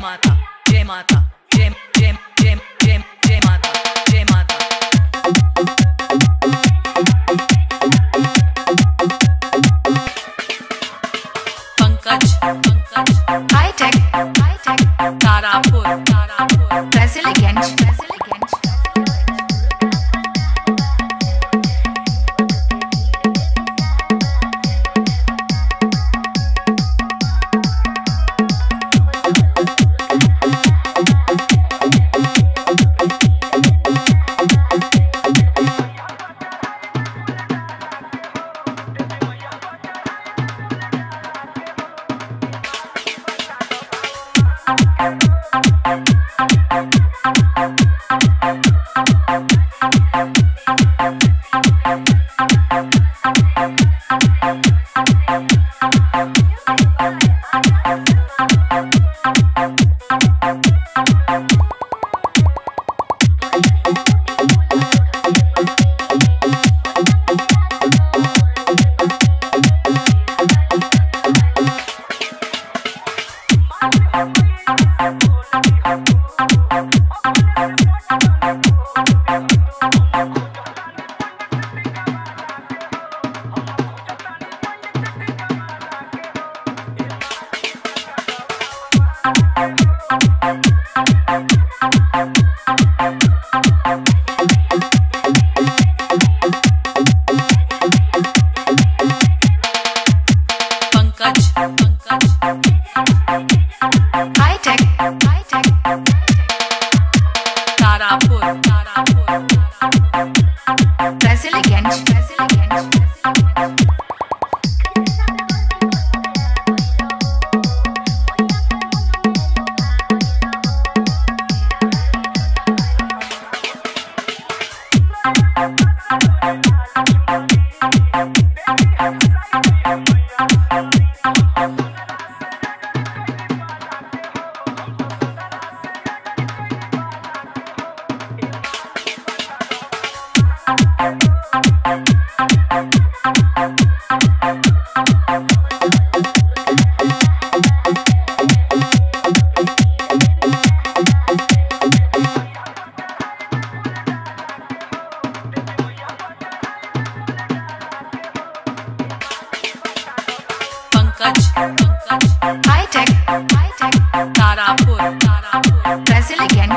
माता जय माता Pankaj Pankaj. Kutch hi tech Tarapur Brazilian